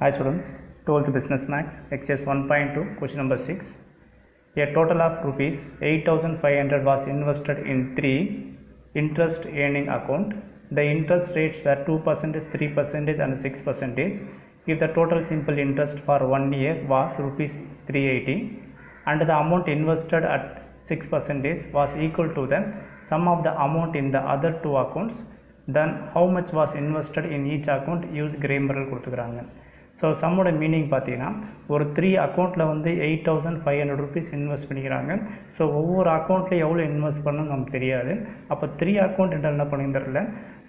Hi students, 12th Business Max, exercise 1.2, question number 6. A total of rupees 8500 was invested in three interest earning account. The interest rates were 2%, 3% and 6%. If the total simple interest for one year was rupees 380 and the amount invested at 6% was equal to the sum of the amount in the other two accounts, then how much was invested in each account use கிரேமரல் கொடுத்துக்கிறாங்க so சம்மோட meaning பார்த்தீங்கன்னா ஒரு three அக்கௌண்ட்டில் வந்து eight thousand five hundred rupees invest பண்ணிக்கிறாங்க. So ஒவ்வொரு அக்கௌண்ட்லேயும் எவ்வளோ invest பண்ணணும் நமக்கு தெரியாது. அப்போ த்ரீ அக்கௌண்ட் என்ன பண்ணியிருந்திரல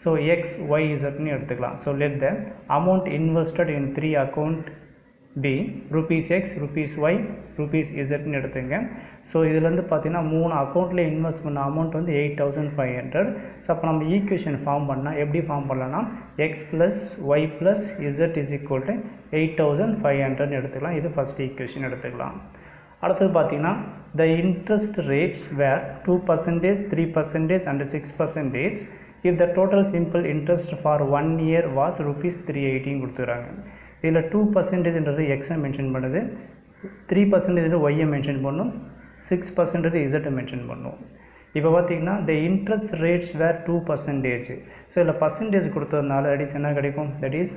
ஸோ எக்ஸ் ஒய் இசட்னு எடுத்துக்கலாம். So let the amount invested in three account be rupees X rupees Y rupees இசட்னு எடுத்துங்க. ஸோ இதுலேருந்து பார்த்தீங்கன்னா மூணு அக்கௌண்ட்டில் இன்வெஸ்ட் பண்ண அமௌண்ட் வந்து eight thousand five hundred so அப்போ நம்ம ஈக்குவேஷன் ஃபார்ம் பண்ணால் எப்படி ஃபார்ம் பண்ணலாம்னா X plus Y plus Z is equal to eight thousand five ஹண்ட்ரட்னு எடுத்துக்கலாம். இது ஃபஸ்ட் ஈக்குவேஷன் எடுத்துக்கலாம். அடுத்தது பார்த்தீங்கன்னா the interest rates were two percentage three percentage and six percentage if the total simple interest for one year was rupees three எயிட்டின்னு கொடுத்துறாங்க. இதில் two பர்சன்டேஜ்ன்றது எக்ஸை mention பண்ணுது. த்ரீ பர்சன்டேஜ் ஒய்யை மென்ஷன் பண்ணும். சிக்ஸ் பர்சன்டேஜ் இசட்டை மென்ஷன் பண்ணும். இப்போ பார்த்தீங்கன்னா the interest rates were two percentage so இதில் பர்சன்டேஜ் கொடுத்ததுனால தட் இஸ் என்ன கிடைக்கும்? தட் இஸ்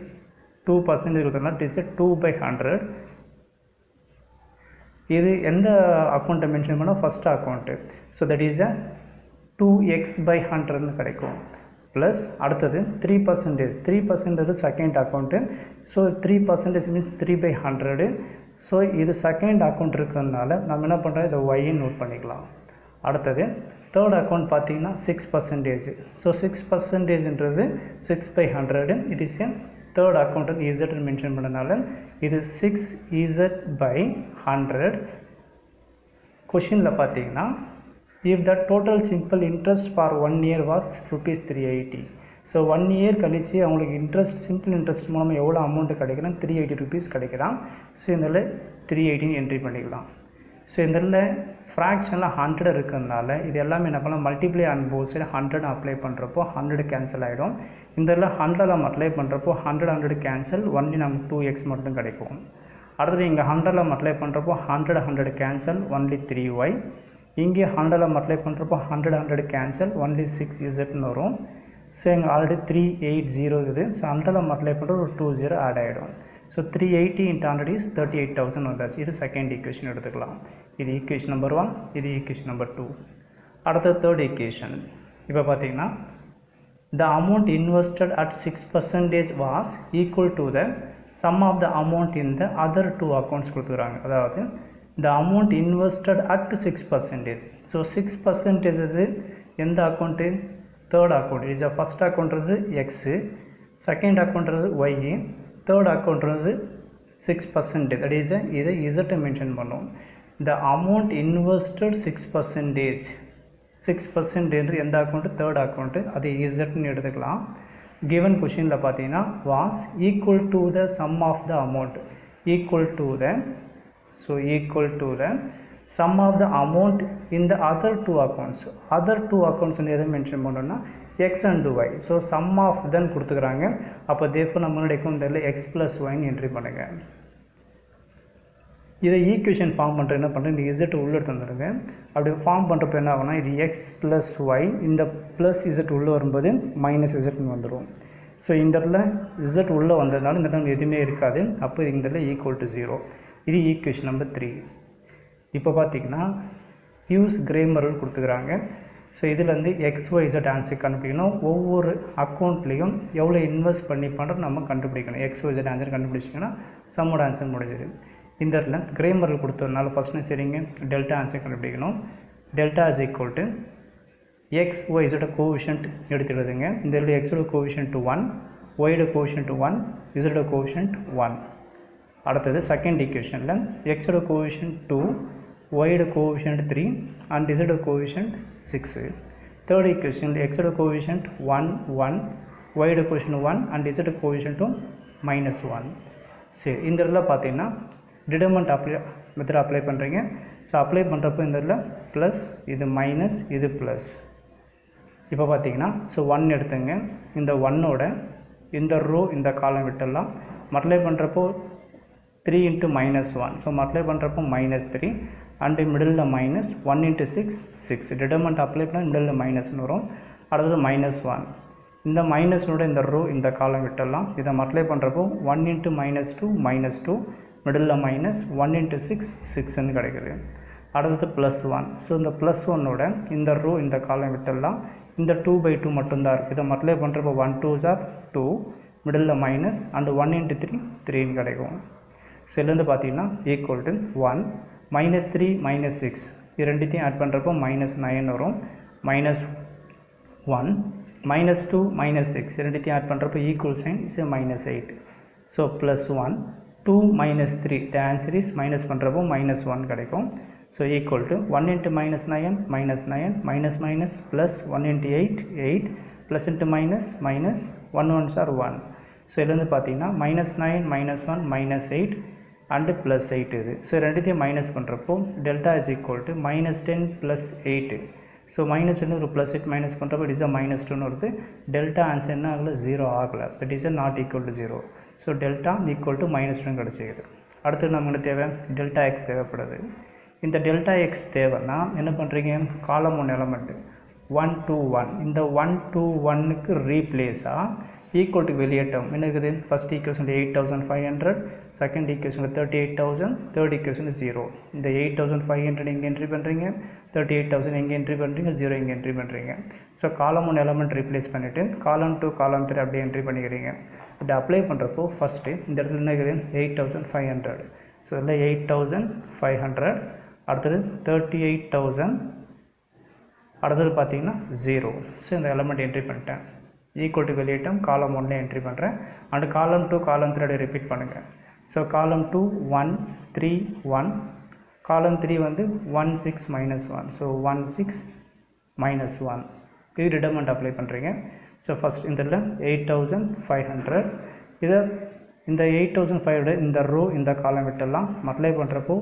டூ பர்சன்டேஜ் கொடுத்ததுனால it is two by hundred இது எந்த அக்கௌண்ட்டை மென்ஷன் பண்ணால் first account so that is a two X by ஹண்ட்ரட்னு கிடைக்கும். ப்ளஸ் அடுத்தது three percentage three percentage second account so three percentage means three by hundred so இது second account இருக்கிறதுனால நம்ம என்ன பண்ணுறோம் இதை ஒய்ன்னு நோட் பண்ணிக்கலாம். அடுத்தது தேர்ட் அக்கௌண்ட் பார்த்தீங்கன்னா six percentage so six பர்சன்டேஜ்ன்றது six by hundred it is a third account இசட்னு mention பண்ணனால இது சிக்ஸ் இசட் பை ஹண்ட்ரட் கொஷினில் பார்த்தீங்கன்னா if the total simple interest for one year was rupees three eighty so one year கழித்து அவங்களுக்கு interest simple interest மூலமாக எவ்வளோ amount கிடைக்கிறான் three eighty rupees கிடைக்கிறான் ஸோ இதில் த்ரீ எயிட்டின்னு என்ட்ரி பண்ணிக்கலாம். ஸோ இதில் ஃப்ராக்ஷனில் ஹண்ட்ரட் இருக்கிறதுனால இது எல்லாமே என்ன பண்ணலாம்? Multiply on both side hundred apply பண்ணுறப்போ ஹண்ட்ரட் கேன்சல் ஆகிடும் இந்த இதில் ஹண்ட்ரட் நம்ம அப்ளை பண்ணுறப்போ ஹண்ட்ரட் ஹண்ட்ரட் கேன்சல் ஒன்லி நமக்கு டூ எக்ஸ் மட்டும் கிடைக்கும். அடுத்தது இங்கே ஹண்ட்ரட் நம்ம அப்ளை பண்ணுறப்போ hundred hundred cancel only three Y இங்கே ஹண்ட்ரடில் அப்ளை பண்ணுறப்போ hundred hundred cancel only six இசட்னு வரும். ஸோ எங்கள் ஆல்ரெடி த்ரீ எயிட் ஜீரோ இருக்குது. ஸோ ஹண்ட்ரடில் அப்ளை பண்ணுறது ஒரு டூ ஜீரோ ஆட் ஆகிடும் so three eighty into hundred is thirty eight thousand வந்தாச்சு. இது செகண்ட் ஈக்குவேஷன் எடுத்துக்கலாம். இது ஈக்குவேஷன் நம்பர் ஒன் இது ஈக்குவேஷன் நம்பர் டூ அடுத்த தேர்ட் ஈக்குவேஷன் இப்போ பார்த்தீங்கன்னா the amount invested at six percentage was equal to the sum of the amount in the other two accounts கொடுத்துக்கிறாங்க. அதாவது the amount invested at six percentage so six percentage இது எந்த account third account is first அக்கௌண்ட்றது x second அக்கௌண்ட்றது Y third அக்கௌண்ட்றது six percentage that is இதை இசட்டை mention பண்ணும். The amount invested six percentage six percentage எந்த அக்கௌண்ட்டு தேர்ட் அக்கௌண்ட்டு அது இசட்னு எடுத்துக்கலாம். கிவன் கொஷினில் பார்த்தீங்கன்னா was equal to the sum of the amount equal to the so equal to the sum of the amount in the other two accounts other two accounts எதை mention பண்ணோன்னா X and Y so sum of தன் கொடுத்துக்கிறாங்க. அப்போ தேஃபோ நம்மளுடைய அக்கௌண்ட்டில் X plus ஒய்னு entry பண்ணுங்கள் இதை equation form பண்ணுற என்ன பண்ணுறேன் இந்த இசட் உள்ளே எடுத்து வந்துடுங்க அப்படி ஃபார்ம் பண்ணுறப்ப என்ன ஆகும்னா இது எக்ஸ் ப்ளஸ் ஒய் இந்த ப்ளஸ் இசட் உள்ளே வரும்போது மைனஸ் இசட்னு வந்துடும் ஸோ இந்த இடத்துல இசட் உள்ளே வந்ததுனால இந்த இடம் எதுவுமே இருக்காது. அப்போ இந்த இடத்துல ஈக்குவல் டு ஜீரோ இது ஈக்குவேஷன் நம்பர் த்ரீ இப்போ பார்த்தீங்கன்னா யூஸ் கிரேமரல் கொடுத்துக்கிறாங்க. ஸோ இதுலேருந்து எக்ஸ் ஒய் இசட் ஆன்சர் கண்டுபிடிக்கணும். ஒவ்வொரு அக்கௌண்ட்லேயும் எவ்வளோ இன்வெஸ்ட் பண்ணி பண்ணுறது நம்ம கண்டுபிடிக்கணும். எக்ஸ் ஒய் ஆன்சர் கண்டுபிடிச்சிங்கன்னா சம்மோட ஆன்சர் முடிஞ்சிது இந்த லென்த் கிரேமரல் கொடுத்ததுனால ஃபஸ்ட்டு சரிங்க. டெல்டா ஆன்சர் கண்டுபிடிக்கணும். Delta is equal to X ஒய்ஸோட coefficient எடுத்துக்கிடுதுங்க. இந்த இடத்துல எக்ஸோட கோவிஷன்ட் ஒன் ஒயோட கோவிஷன்ட் ஒன் இசோட கோவிஷன்ட் ஒன் அடுத்தது செகண்ட் ஈக்குவேஷனில் எக்ஸோட கோவிஷன் டூ ஒயோட கோவிஷன்ட் த்ரீ அண்ட் டிசோட கோவிஷன்ட் சிக்ஸு தேர்ட் ஈக்குவேஷனில் எக்ஸோட கோவிஷன்ட் ஒன் ஒன் ஒயோட கோவிஷன் ஒன் அண்ட் டிசோட கோவிஷன்ட்டும் மைனஸ் ஒன் சரி இந்த இடத்துல பார்த்தீங்கன்னா டிடர்மெண்ட் அப்ளை மெத்தட் அப்ளை பண்ணுறீங்க ஸோ அப்ளை பண்ணுறப்போ இந்த இடத்துல ப்ளஸ் இது மைனஸ் இது ப்ளஸ் இப்போ பார்த்தீங்கன்னா ஸோ ஒன் எடுத்துங்க. இந்த ஒன்னோட இந்த ரோ இந்த காலம் விட்டுடலாம் மல்டிப்ளை பண்ணுறப்போ three into minus one so multiply பண்ணுறப்போ minus three and middle minus one into six six determinant apply பண்ணால் மிடில் மைனஸ்னு வரும். அடுத்தது மைனஸ் ஒன் இந்த மைனஸ்னோட இந்த ரோ இந்த காலம் விட்டுடலாம். இதை மல்டிப்ளை பண்ணுறப்போ one into minus two minus two middle minus one into six சிக்ஸ்ன்னு கிடைக்குது. அடுத்தது ப்ளஸ் ஒன் ஸோ இந்த ப்ளஸ் ஒன்னோட இந்த ரோ இந்த காலம் விட்டுடலாம். இந்த டூ பை டூ மட்டும்தான் இருக்குது இதை மல்டிப்ளை பண்ணுறப்போ one two jar two middle minus and one into three த்ரீன்னு கிடைக்கும். செல்லுந்து பார்த்தீங்கன்னா equal to one minus three minus six இது ரெண்டுத்தையும் ஆட் பண்ணுறப்போ மைனஸ் நைன் வரும். Minus one minus two minus six ரெண்டுத்தையும் ஆட் பண்ணுறப்போ equal sign is minus eight so plus one two minus three the answer is minus பண்ணுறப்போ minus one கிடைக்கும். So equal to one into minus nine minus nine minus minus plus one into eight eight plus into minus minus one ones are one so இதுலேருந்து பார்த்தீங்கன்னா minus nine minus one minus eight and plus eight இது. So ரெண்டுத்தையும் minus பண்ணுறப்போ delta is equal to minus ten plus eight so minus ten ஒரு plus eight minus பண்ணுறப்போ it is a minus டூன்னு வருது. Delta answer என்ன ஆகல? Zero ஆகலை. That is a not equal to zero so delta equal to minus two கிடச்சிக்குது அடுத்து நமக்கு தேவை? டெல்டா எக்ஸ் தேவைப்படுது. இந்த டெல்டா எக்ஸ் தேவைன்னா என்ன பண்ணுறீங்க column one element one two one இந்த ஒன் டூ ஒன்னுக்கு ரீப்ளேஸாக ஈக்குவல் டு வெளியேட்டம் என்ன இருக்குது? First equation eight thousand five hundred second equation thirty eight thousand third equation zero இந்த எயிட் தௌசண்ட் ஃபைவ் ஹண்ட்ரட் இங்கே என்ட்ரி பண்ணுறீங்க தேர்ட்டி எயிட் தௌசண்ட் எங்கே என்ட்ரி பண்ணுறீங்க ஜீரோ எங்கே என்ட்ரி பண்ணுறீங்க so column one element replace பண்ணிவிட்டு காலம் டூ காலம் த்ரீ அப்படியே entry பண்ணிக்கிறீங்க. இப்படி அப்ளை பண்ணுறப்போ ஃபஸ்ட்டு இந்த இடத்துல என்ன இருக்குது? Eight thousand five hundred so இதில் எயிட் தௌசண்ட் ஃபைவ் ஹண்ட்ரட் அடுத்தது தேர்ட்டி எயிட் தௌசண்ட் அடுத்தது பார்த்தீங்கன்னா ஜீரோ ஸோ இந்த எலமெண்ட் என்ட்ரி பண்ணிட்டேன். ஈக்குவல் டு வெளியிட்டம் காலம் ஒன்ல என்ட்ரி பண்ணுறேன் and column two column three repeat பண்ணுங்கள் so column two one three one column three வந்து one six minus one so one six minus one இது ரிடமெண்ட் apply பண்ணுறீங்க so first இந்த eight thousand five hundred இதை இந்த eight thousand five இந்த row இந்த column விட்டெல்லாம் அப்ளை பண்ணுறப்போ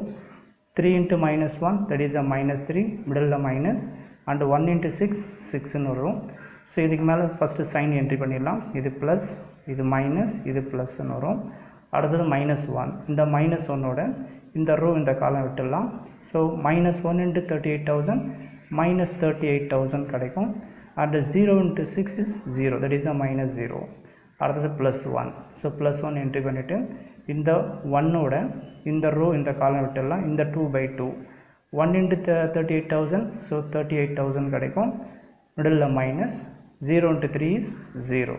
three into minus one that is a minus three middle minus and one into six சிக்ஸ்ன்னு வரும். ஸோ இதுக்கு மேலே ஃபஸ்ட்டு சைன் என்ட்ரி பண்ணிடலாம். இது ப்ளஸ் இது மைனஸ் இது ப்ளஸ்ன்னு வரும். அடுத்தது மைனஸ் ஒன் இந்த மைனஸ் ஒன்னோட இந்த ரோ இந்த காலம் விட்டுடலாம். So minus one into thirty eight thousand minus thirty eight thousand கிடைக்கும். And zero into six is zero that is a minus zero அடுத்தது plus one so plus one entry பண்ணிவிட்டு இந்த ஒன்னோட இந்த ரோ இந்த column விட்டுடலாம். இந்த two by two one into thirty eight thousand so thirty eight thousand கிடைக்கும் middle minus zero into three is zero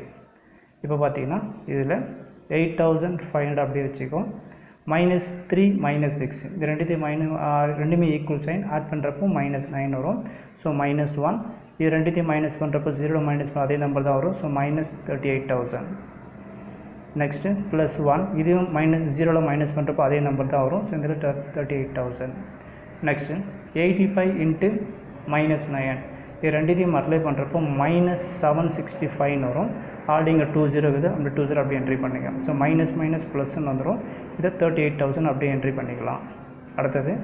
இப்போ பார்த்தீங்கன்னா இதில் எயிட் தௌசண்ட் ஃபைவ் ஹண்ட்ரட் அப்படியே வச்சுக்கோ மைனஸ் த்ரீ மைனஸ் சிக்ஸ் இது ரெண்டுத்தையும் மைனஸ் ரெண்டுமே ஈக்குவல் சைன் ஆட் பண்ணுறப்போ மைனஸ் நைன் வரும். ஸோ மைனஸ் ஒன் இது ரெண்டுத்தையும் மைனஸ் பண்ணுறப்போ ஜீரோ மைனஸ் அதே நம்பர் தான் வரும். So minus thirty eight thousand next plus one இதுவும் மைனஸ் ஜீரோவில் மைனஸ் பண்ணுறப்போ அதே நம்பர் தான் வரும். ஸோ இதில் thirty eight thousand next eighty five into minus nine இது ரெண்டுத்தையும் அப்ளை பண்ணுறப்போ மைனஸ் செவன் சிக்ஸ்டி ஃபைவ்னு வரும். ஆல்ரெடி இங்கே டூ ஜீரோ இருக்குது. அந்த டூ ஜீரோ அப்படியே என்ட்ரி பண்ணிக்கலாம் ஸோ மைனஸ் மைனஸ் ப்ளஸ்ன்னு வந்துடும் இதை தேர்ட்டி எயிட் தௌசண்ட் அப்படியே என்ட்ரி பண்ணிக்கலாம். அடுத்தது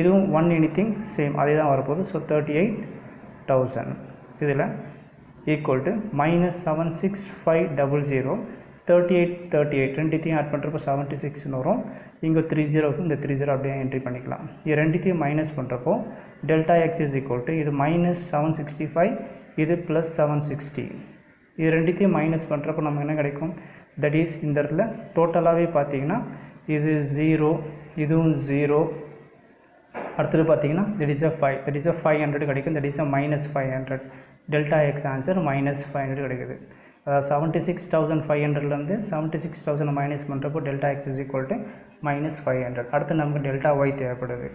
இதுவும் ஒன் எனி திங் சேம் அதே தான் வரப்போகுது. ஸோ தேர்ட்டி எயிட் தௌசண்ட் இதில் equal to minus seven six five double zero thirty eight thirty eight ரெண்டுத்தையும் ஆட் பண்ணுறப்போ செவன்ட்டி சிக்ஸ்னு வரும். இங்கே த்ரீ ஜீரோக்கு இந்த த்ரீ ஜீரோ அப்படியே என்ட்ரி பண்ணிக்கலாம். இது ரெண்டுத்தையும் மைனஸ் பண்ணுறப்போ delta x is equal to இது மைனஸ் செவன் சிக்ஸ்டி ஃபைவ் இது ப்ளஸ் செவன் சிக்ஸ்டி இது ரெண்டுத்தையும் மைனஸ் பண்ணுறப்போ நமக்கு என்ன கிடைக்கும்? தட் இஸ் இந்த இடத்துல டோட்டலாகவே பார்த்தீங்கன்னா இது ஜீரோ இதுவும் ஜீரோ அடுத்தது பார்த்தீங்கன்னா that is a five that is a five hundred கிடைக்கும். That is a minus five hundred delta x answer minus five hundred கிடைக்குது. அதாவது செவன்ட்டி சிக்ஸ் தௌசண்ட் ஃபைவ் ஹண்ட்ரட்லேருந்து செவன்ட்டி சிக்ஸ் தௌசண்ட் மைனஸ் பண்ணுறப்போ delta x is equal to minus five hundred அடுத்து நமக்கு delta Y தேவைப்படுது.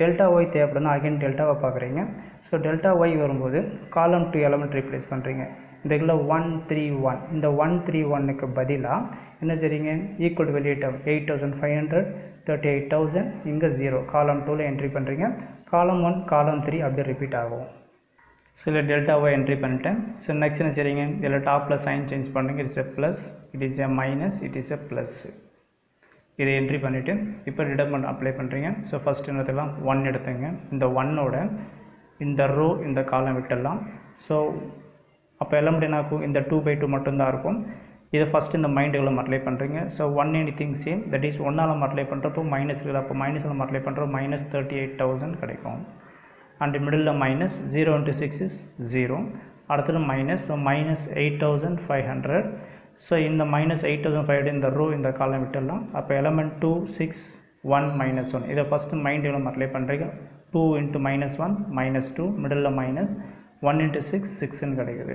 Delta Y தேவைப்படுதுன்னா again டெல்டாவை பார்க்குறீங்க. ஸோ டெல்டா ஒய் வரும்போது காலம் டூ எலமெண்ட் ரீப்ளேஸ் பண்ணுறீங்க இந்த இதில் ஒன் த்ரீ ஒன் இந்த ஒன் த்ரீ ஒன்னுக்கு பதிலாக என்ன செய்றீங்க? Equal வெளியிட்டம் eight thousand five hundred thirty eight thousand இங்கே ஜீரோ காலம் டூவில் என்ட்ரி பண்ணுறீங்க காலம் ஒன் காலம் த்ரீ அப்படியே ரிப்பீட் ஆகும். ஸோ இதில் டெல்டாவை என்ட்ரி பண்ணிட்டேன். ஸோ நெக்ஸ்ட் என்ன செய்றீங்க? இதில் டாப்பில் சைன் சேஞ்ச் பண்ணுங்க it's a plus it is a minus it is a plus இதை என்ட்ரி பண்ணிவிட்டு இப்போ டிடர்மெண்ட் அப்ளை பண்ணுறீங்க ஸோ ஃபஸ்ட் என்னதெல்லாம் ஒன் எடுத்துங்க. இந்த ஒன்னோட இந்த ரோ இந்த காலம் விட்டுடலாம் ஸோ அப்போ எல்லாம் என்ன ஆகும் இந்த டூ பை டூ மட்டும்தான் இருக்கும். இதை ஃபஸ்ட் இந்த மைண்டுகளை அப்ளை பண்ணுறீங்க so one anything same that is ஒன்றால் அப்ளை பண்ணுறப்போ மைனஸ் இருக்குது. அப்போ மைனஸில் அப்ளை பண்ணுறப்போ மைனஸ் தேர்ட்டி எயிட் தௌசண்ட் கிடைக்கும். And middle minus zero into six is zero அடுத்தது minus so minus eight thousand five hundred so இந்த மைனஸ் எயிட் தௌசண்ட் ஃபைவ் இந்த ரோ இந்த காலம் விட்டுடலாம் அப்போ element two six one minus one இதை first mind எவ்வளோ apply பண்ணுறீங்க two into minus one minus two middle minus one into six சிக்ஸ்ன்னு கிடைக்குது.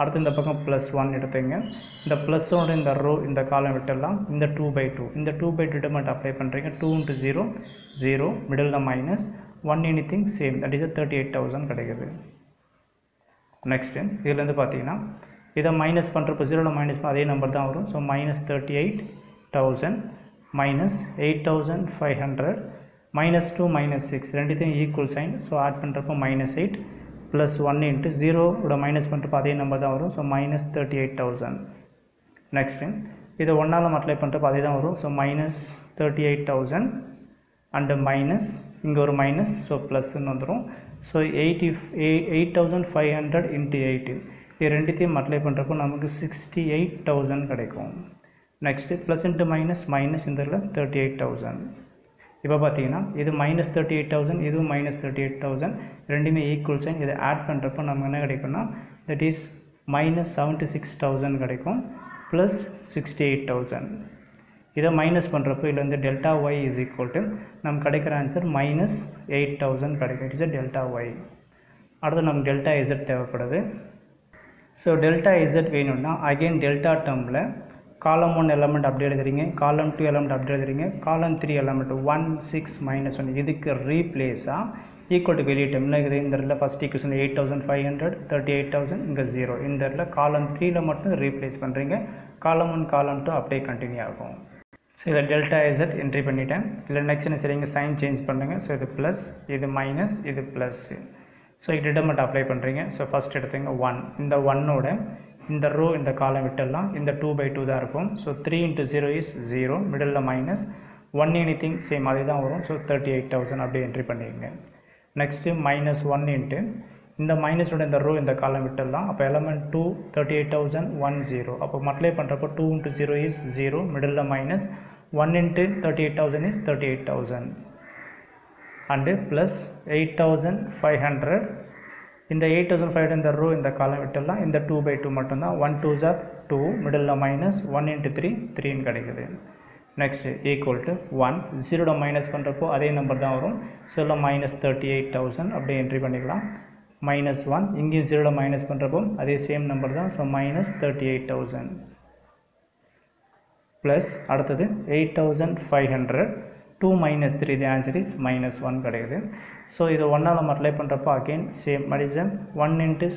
அடுத்து இந்த பக்கம் ப்ளஸ் ஒன் எடுத்துங்க. இந்த ப்ளஸ்ஸோட இந்த ரோ இந்த காலம் விட்டுடலாம் இந்த டூ பை டூ இந்த டூ பை டிட்டர்மெண்ட் அப்ளை பண்ணுறீங்க two into zero zero middle minus one anything same that is thirty eight thousand கிடைக்குது. நெக்ஸ்ட்டு இதுலேருந்து பார்த்தீங்கன்னா இதை மைனஸ் பண்ணுறப்போ ஜீரோவில் மைனஸ் அதே நம்பர் தான் வரும். So minus thirty eight thousand minus eight thousand five hundred minus two minus six ரெண்டுத்தையும் ஈக்குவல் சைன் ஸோ ஆட் பண்ணுறப்போ minus eight plus one into ஜீரோவோட minus பண்ணுறப்போ அதே நம்பர் தான் வரும். So minus thirty eight thousand next இதை ஒன்றால் multiply பண்ணுறப்போ அதே தான் வரும். So minus thirty eight thousand and minus இங்கே ஒரு மைனஸ் ஸோ ப்ளஸ்ன்னு வந்துடும் so eighty eight thousand five hundred into eight இது ரெண்டுத்தையும் மல்டிப்ளை பண்ணுறப்போ நமக்கு சிக்ஸ்டி எயிட் தௌசண்ட் கிடைக்கும். Next plus into minus minus இந்த தேர்ட்டி எயிட் தௌசண்ட் இப்போ பார்த்தீங்கன்னா இது மைனஸ் தேர்ட்டி எயிட் தௌசண்ட் இதுவும் மைனஸ் தேர்ட்டி எயிட் தௌசண்ட் ரெண்டுமே ஈக்குவல் சைன் இதை ஆட் பண்ணுறப்போ நமக்கு என்ன கிடைக்கும்னா that is minus seventy six thousand கிடைக்கும் ப்ளஸ் சிக்ஸ்டி எயிட் தௌசண்ட் இதை மைனஸ் பண்ணுறப்போ இதில் வந்து delta y is equal to நம்ம கிடைக்கிற ஆன்சர் மைனஸ் எயிட் தௌசண்ட் கிடைக்கும். இட்ஸ் டெல்டா ஒய் அடுத்து நமக்கு டெல்டா இசட் தேவைப்படுது. ஸோ டெல்டா இசட் வேணும்னா அகைன் டெல்டா டேர்மில் காலம் ஒன் எலமெண்ட் அப்படி எழுதுறீங்க காலம் டூ எலமெண்ட் அப்படி எழுதுறீங்க column three element one six minus one இதுக்கு ரீப்ளேஸாக ஈக்குவல் டு வெளியே டைம் இருக்குது. இந்த இடத்துல first equation eight thousand five hundred thirty eight thousand இங்கே ஜீரோ இந்த இடத்துல காலம் த்ரீயில் மட்டும் ரீப்ளேஸ் பண்ணுறீங்க காலம் ஒன் காலம் டூ அப்படியே கண்டினியூ ஆகும். ஸோ இதில் டெல்டா இசட் என்ட்ரி பண்ணிட்டேன். இல்லை நெக்ஸ்ட் என்ன சரிங்க சைன் சேஞ்ச் பண்ணுங்கள் ஸோ இது ப்ளஸ் இது மைனஸ் இது ப்ளஸ் ஸோ டிட்டர்மெண்ட் அப்ளை பண்ணுறீங்க ஸோ ஃபஸ்ட் எடுத்துங்க ஒன் இந்த ஒன்னோட இந்த ரோ இந்த காலம் விட்டுடலாம். இந்த டூ பை டூ தான் இருக்கும். So three into zero is zero middle minus one anything same அதே தான் வரும். ஸோ தேர்ட்டி எயிட் தௌசண்ட் அப்படியே என்ட்ரி பண்ணிக்கங்க நெக்ஸ்ட்டு மைனஸ் ஒன் இன்ட்டு இந்த மைனஸோட இந்த ரோ இந்த காலம் விட்டுடலாம். அப்போ element two thirty eight thousand one zero அப்போ மல்டிப்ளை பண்ணுறப்போ two into zero is zero middle minus one into thirty eight thousand is thirty eight thousand and plus eight thousand five hundred இந்த eight thousand five இந்த row இந்த column விட்டுடலாம் இந்த two by two மட்டும்தான். One two jar two middle minus one into three த்ரீன்னு கிடைக்குது. Next equal to one ஜீரோட minus பண்ணுறப்போ அதே நம்பர் தான் வரும். So minus thirty eight thousand அப்படியே என்ட்ரி பண்ணிக்கலாம். மைனஸ் ஒன் இங்கேயும் ஜீரோட மைனஸ் பண்ணுறப்போ அதே சேம் நம்பர் தான். So minus thirty eight thousand plus அடுத்தது eight thousand five hundred two minus three the answer is minus one கிடைக்குது ஸோ இது ஒன்றால் மல்டிப்ளை பண்ணுறப்போ again same மடிசன் one into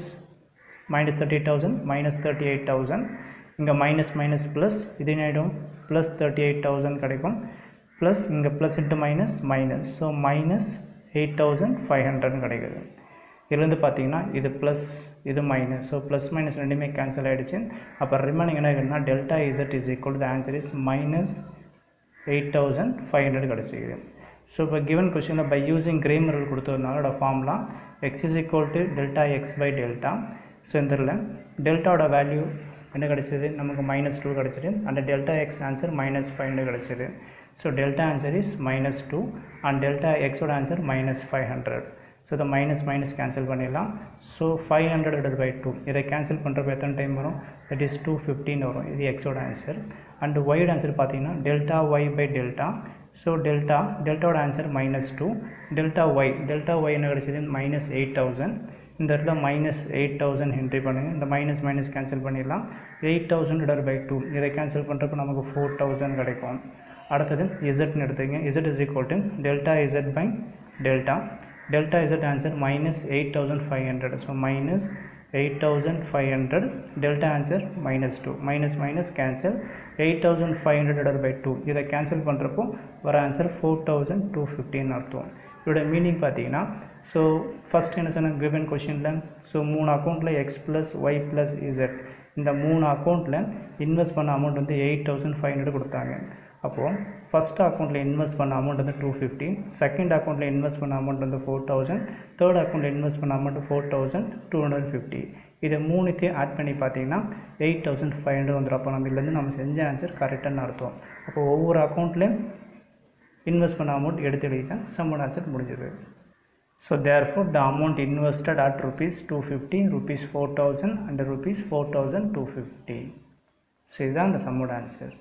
minus thirty eight thousand minus thirty eight thousand இங்கே minus minus plus இது ஆகிடும் plus thirty eight thousand கிடைக்கும். Plus இங்கே plus into minus minus so minus eight thousand five ஹண்ட்ரட்னு கிடைக்குது. இதுலேருந்து பார்த்தீங்கன்னா இது ப்ளஸ் இது மைனஸ் ஸோ ப்ளஸ் மைனஸ் ரெண்டுமே கேன்சல் ஆகிடுச்சு அப்போ ரிமைனிங் என்ன ஆகுதுன்னா delta z is equal the answer is minus eight thousand five hundred கிடச்சிக்குது so இப்போ கிவன் கொஷினில் பை யூஸிங் கிரேமர் கொடுத்ததுனால ஃபார்ம்லாம் x is equal to delta x by delta so இந்த டெல்டாவோட வேல்யூ என்ன கிடச்சிது? நமக்கு மைனஸ் டூ கிடச்சிது. அந்த delta x answer minus five ஃபைவ்னு கிடச்சிது. So delta answer is minus two and delta எக்ஸோட answer minus five hundred so இதை மைனஸ் மைனஸ் கேன்சல் பண்ணிடலாம். So five hundred divide by two இதை கேன்சல் பண்ணுறப்ப எத்தனை டைம் வரும்? தட் இஸ் டூ ஃபிஃப்டின் வரும். இது எக்ஸோட ஆன்சர் அண்டு ஒய்டு ஆன்சர் பார்த்தீங்கன்னா delta y by delta so delta டெல்டாவோட answer minus two delta y delta y என்ன கிடச்சிது? மைனஸ் எயிட் தௌசண்ட் இந்த இடத்துல மைனஸ் எயிட் தௌசண்ட் என்ட்ரி பண்ணுங்கள் இந்த மைனஸ் மைனஸ் கேன்சல் பண்ணிடலாம். Eight thousand divide by two இதை கேன்சல் பண்ணுறப்ப நமக்கு ஃபோர் தௌசண்ட் கிடைக்கும். அடுத்தது இசட்னு எடுத்துங்க z is equal to delta z by delta delta z answer minus eight thousand five hundred so minus eight thousand five hundred delta answer minus two minus minus cancel eight thousand five hundred by two இதை cancel பண்ணுறப்போ வர answer four thousand two ஃபிஃப்டின்னு அர்த்தம். இதோட meaning பார்த்தீங்கன்னா so first என்ன சொன்னால் given கொஷினில் ஸோ மூணு அக்கௌண்ட்டில் x plus y plus z இந்த மூணு அக்கௌண்ட்டில் இன்வெஸ்ட் பண்ண அமௌண்ட் வந்து எயிட் தௌசண்ட் ஃபைவ் ஹண்ட்ரட் கொடுத்தாங்க. அப்போது ஃபஸ்ட் அக்கௌண்ட்டில் இன்வெஸ்ட் பண்ண அமௌண்ட் வந்து டூ ஃபிஃப்டி செகண்ட் அக்கௌண்ட்டில் இன்வெஸ்ட் பண்ண அமௌண்ட் வந்து ஃபோர் தௌசண்ட் தேர்ட் அக்கௌண்ட்டில் இன்வெஸ்ட் பண்ண amount four thousand two hundred fifty இதை மூணுத்தையும் ஆட் பண்ணி பார்த்தீங்கன்னா எயிட் தௌசண்ட் ஃபைவ் ஹண்ட்ரட் வந்துடும் அப்போ நம்ம இதுலேருந்து நம்ம செஞ்ச ஆன்சர் கரெக்டான அர்த்தம். அப்போ ஒவ்வொரு அக்கௌண்ட்லேயும் இன்வெஸ்ட் பண்ண அமௌண்ட் எடுத்து எழுதிட்டேன் சம்மன் ஆன்சர் முடிஞ்சது. So therefore the amount invested at rupees two fifty rupees four thousand and rupees four thousand two fifty so இதுதான் அந்த சம்மோட ஆன்சர்